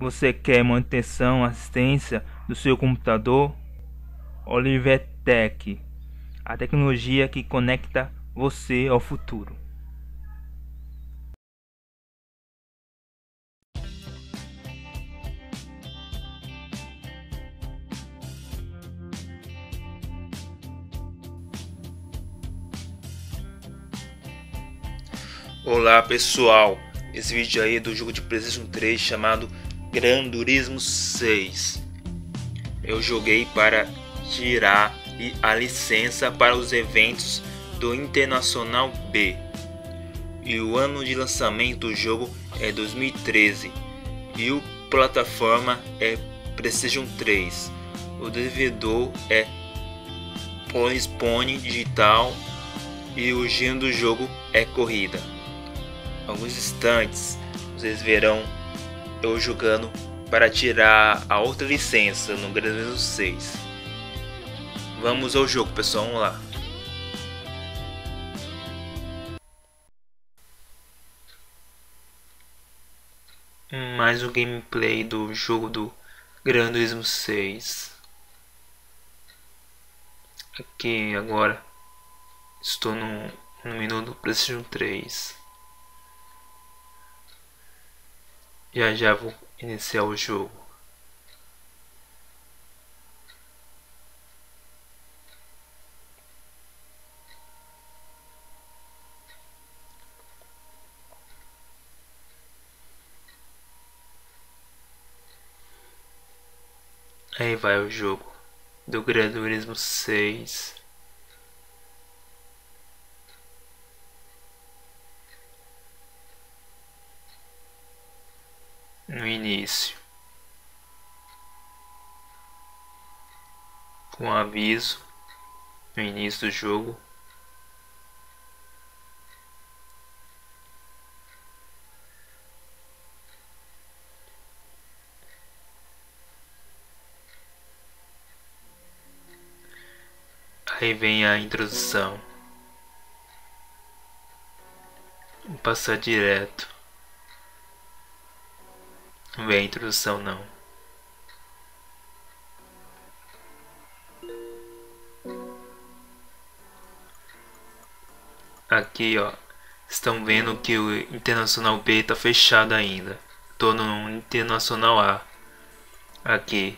Você quer manutenção, assistência do seu computador? Oliver Tech, a tecnologia que conecta você ao futuro. Olá pessoal, esse vídeo aí é do jogo de Playstation 3 chamado Gran Turismo 6 Eu joguei para tirar a licença para os eventos do Internacional B. E o ano de lançamento do jogo é 2013 E o plataforma é Playstation 3 O devedor é Polispone Digital e o gênero do jogo é corrida. Alguns instantes vocês verão eu jogando para tirar a outra licença no Gran Turismo 6. Vamos ao jogo, pessoal, vamos lá. Mais um gameplay do jogo do Gran Turismo 6. Aqui agora estou no, no menu do PlayStation 3. Já já vou iniciar o jogo. Aí vai o jogo do Gran Turismo 6. No início com aviso no início do jogo Aí vem a introdução. Passar direto. Não vem a introdução não. Aqui ó, estão vendo que o Internacional B está fechado ainda. Tô no Internacional A. Aqui.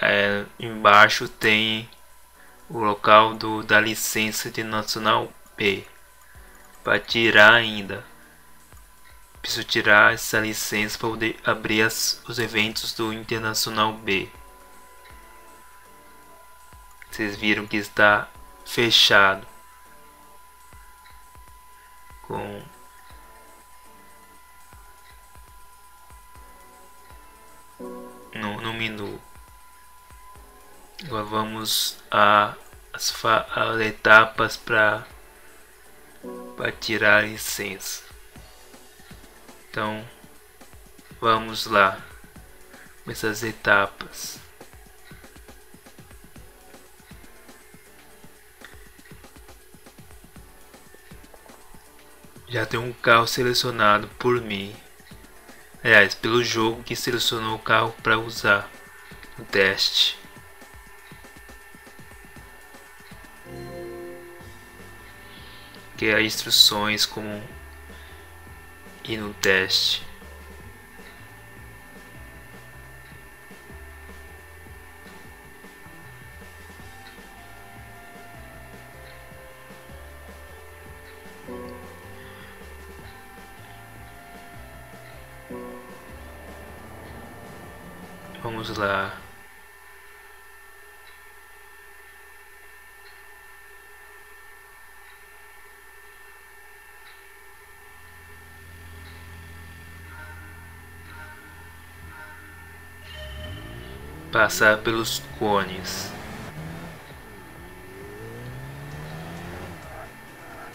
É, embaixo tem o local do, da licença de Nacional B para tirar ainda. Preciso tirar essa licença para poder abrir as, os eventos do Internacional B. Vocês viram que está fechado. Com no, no menu. Agora vamos a as, as etapas para tirar a licença. Então, vamos lá. Essas etapas. Já tem um carro selecionado por mim. Aliás, pelo jogo que selecionou o carro para usar no teste. Que é instruções como e no teste. Vamos lá. Passar pelos cones.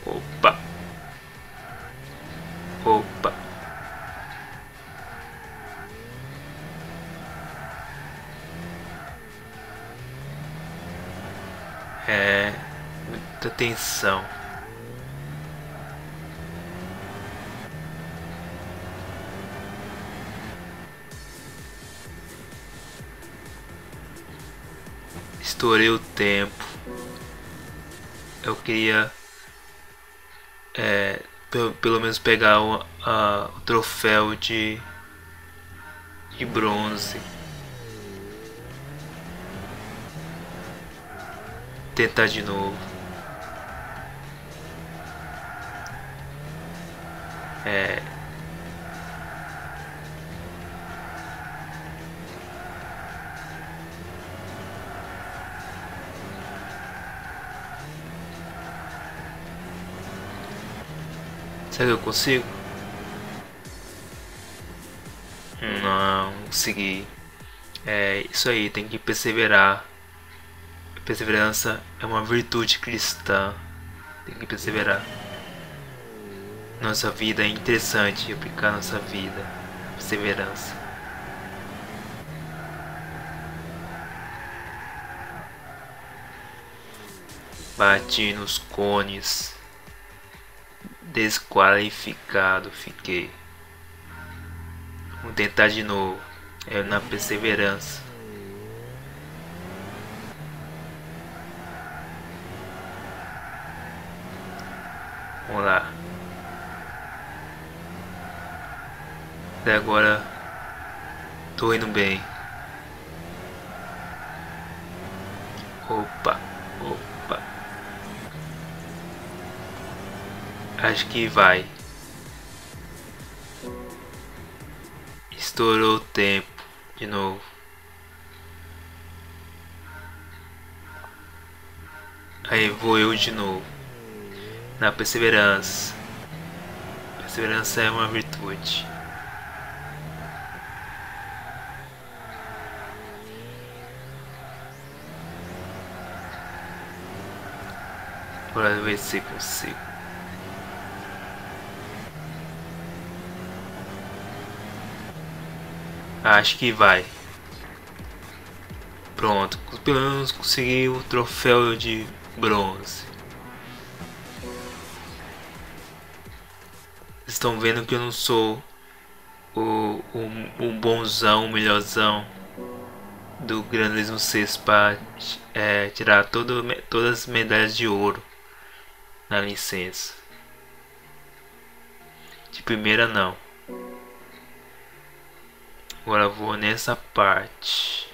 Opa! Opa! É muita tensão. Estourei o tempo. Eu queria é, pelo, pelo menos pegar o, a, o troféu de, de bronze. Tentar de novo. É, Será que eu consigo? Não, consegui. É isso aí, tem que perseverar. Perseverança é uma virtude cristã. Tem que perseverar. Nossa vida é interessante aplicar nossa vida. Perseverança. Bati nos cones. Desqualificado fiquei. Vamos tentar de novo. É na perseverança. Vamos lá. Até agora tô indo bem. Opa. Acho que vai. Estourou o tempo de novo. Aí vou eu de novo. Na perseverança. Perseverança é uma virtude. Bora ver se consigo. Acho que vai. Pronto, pelo menos consegui o troféu de bronze. Estão vendo que eu não sou o, o, o bonzão, o melhorzão do Grandismo 6 para é, tirar todo, todas as medalhas de ouro na licença. De primeira não. Agora vou nessa parte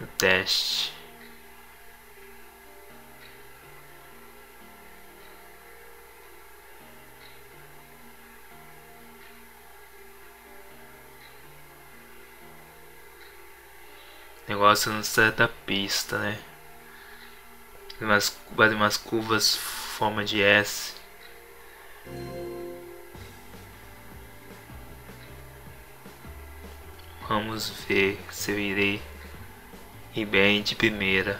do teste. Negócio não sai da pista, né? Umas, umas curvas forma de S. Vamos ver se eu irei ir bem de primeira.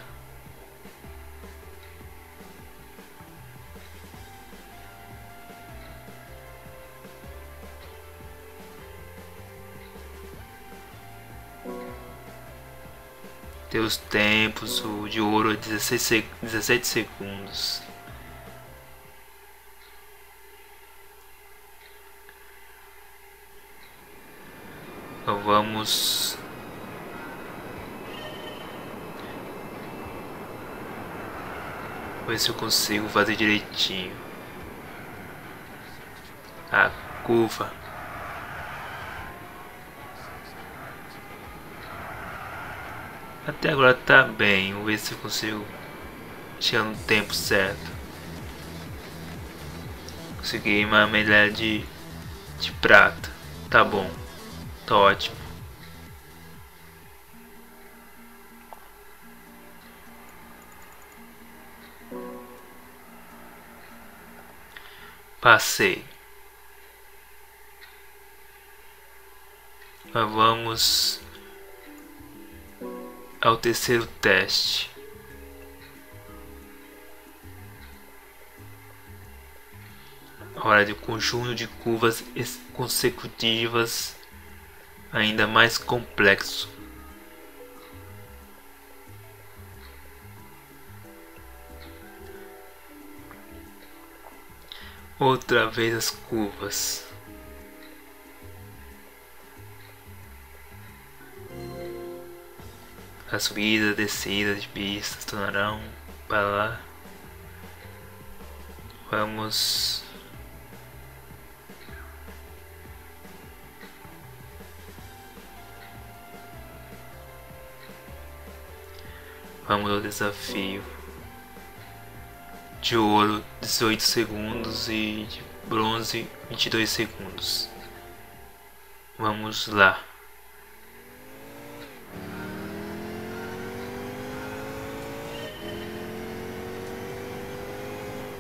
Teus tempos, o de ouro 16, 17 segundos. Então vamos ver se eu consigo fazer direitinho a curva. Até agora tá bem, vou ver se eu consigo chegar no tempo certo. Consegui uma medalha de, de prata, tá bom. Tá ótimo. Passei. Vamos ao terceiro teste. Hora de conjunto de curvas consecutivas ainda mais complexo. Outra vez as curvas. A subida, descida de pistas tornarão para lá. Vamos Vamos ao desafio. De ouro 18 segundos e de bronze 22 segundos. Vamos lá.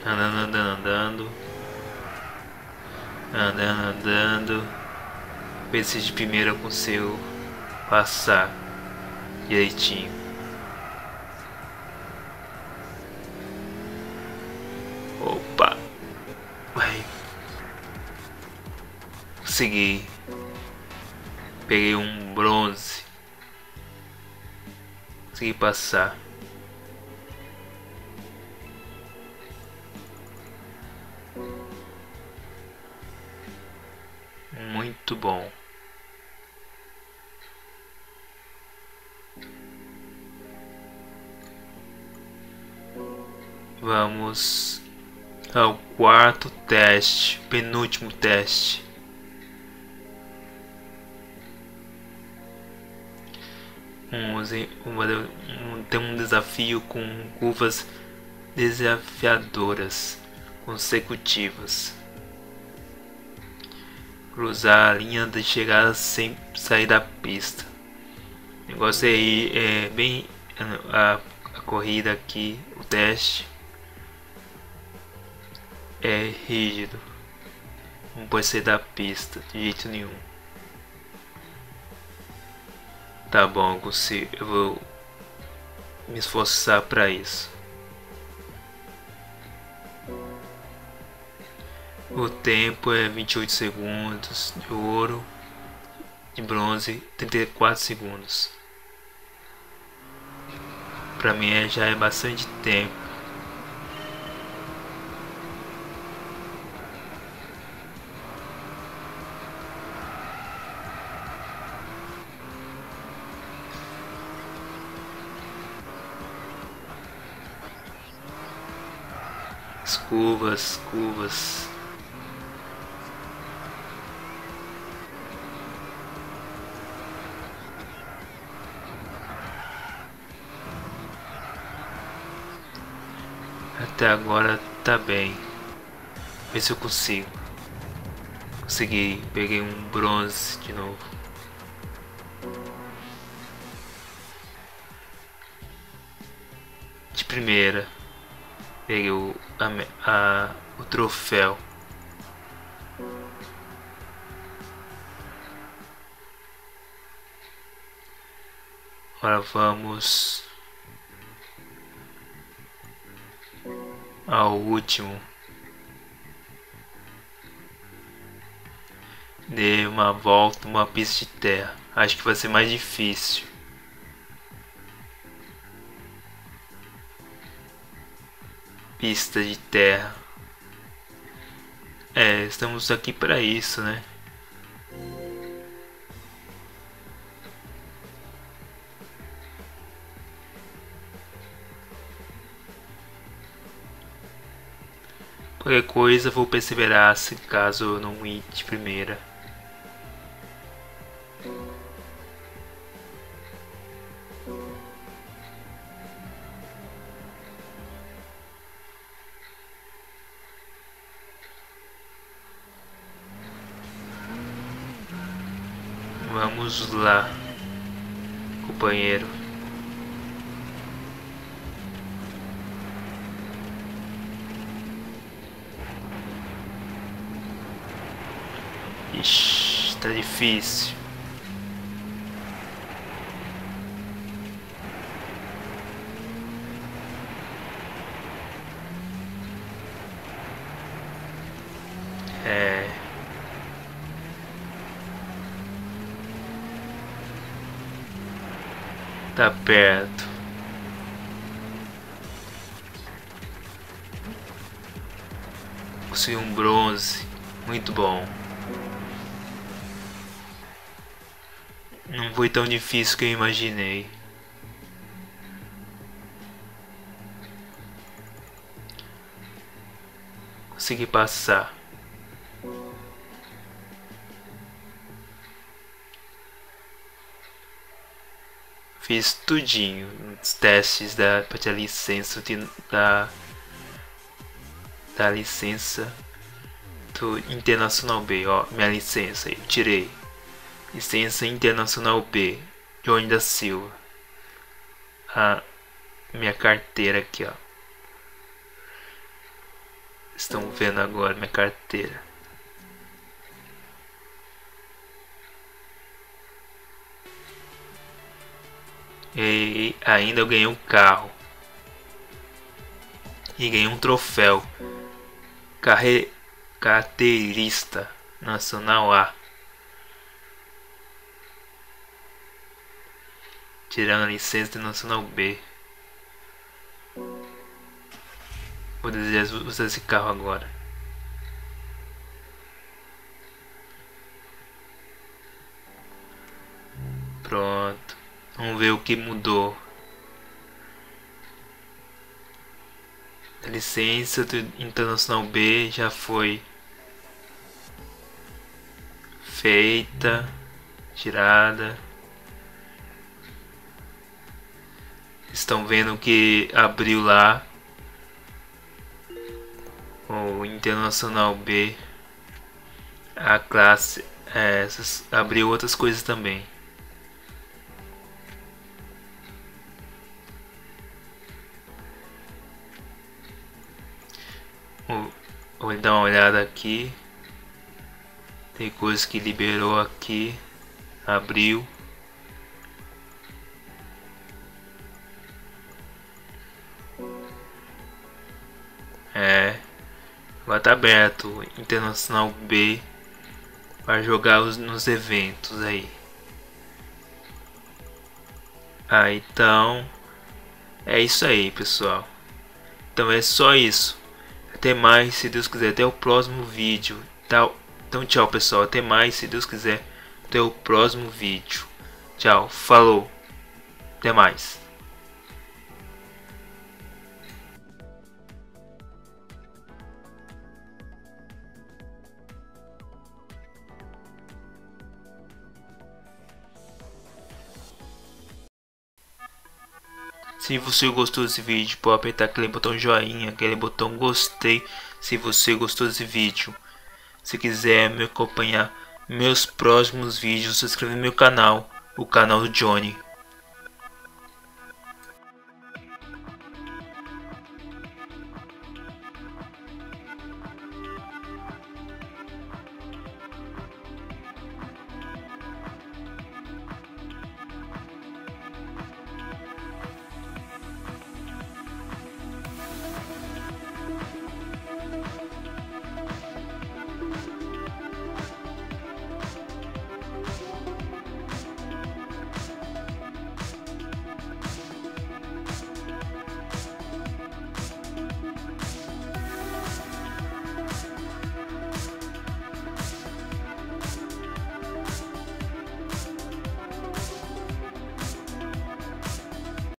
Andando, andando, andando. Andando, andando. Ver se de primeira eu consigo passar direitinho. Consegui. Peguei um bronze. Consegui passar. Muito bom. Vamos ao quarto teste, penúltimo teste. Um, um, tem um desafio com curvas desafiadoras consecutivas. Cruzar a linha de chegada sem sair da pista. O negócio aí é bem a, a corrida aqui, o teste é rígido. Não pode sair da pista de jeito nenhum. Tá bom, consigo, eu vou me esforçar para isso. O tempo é 28 segundos de ouro, de bronze 34 segundos. Para mim já é bastante tempo. Curvas, curvas. Até agora tá bem. Ver se eu consigo. Consegui, peguei um bronze de novo. De primeira. Peguei o, a, a, o troféu. Agora vamos ao último. Dê uma volta, uma pista de terra. Acho que vai ser mais difícil. Pista de terra. É, estamos aqui para isso, né? Qualquer coisa vou perseverar se caso eu não ir de primeira. Vamos lá, companheiro. Ixi, tá difícil. Tá perto. Consegui é um bronze. Muito bom. Não foi tão difícil que eu imaginei. Consegui passar. Fiz tudinho nos testes da, da licença da, da licença do Internacional B, ó, minha licença, eu tirei. Licença Internacional B, Johnny da Silva. A minha carteira aqui, ó. Estão vendo agora minha carteira. E ainda eu ganhei um carro. E ganhei um troféu. Carre... Carteirista Nacional A. Tirando a licença de Nacional B. Vou desejar usar esse carro agora. Pronto. Vamos ver o que mudou. A licença do Internacional B já foi feita, tirada. Estão vendo que abriu lá o Internacional B, a classe, é, abriu outras coisas também. Vou dar uma olhada aqui. Tem coisas que liberou aqui. Abriu. É. Agora tá aberto. Internacional B. Para jogar os, nos eventos aí. Ah, então. É isso aí, pessoal. Então é só isso. Até mais, se Deus quiser. Até o próximo vídeo. Tá? Então tchau, pessoal. Até mais, se Deus quiser. Até o próximo vídeo. Tchau. Falou. Até mais. Se você gostou desse vídeo, pode apertar aquele botão joinha, aquele botão gostei se você gostou desse vídeo. Se quiser me acompanhar meus próximos vídeos, se inscreva no meu canal, o canal do Johnny.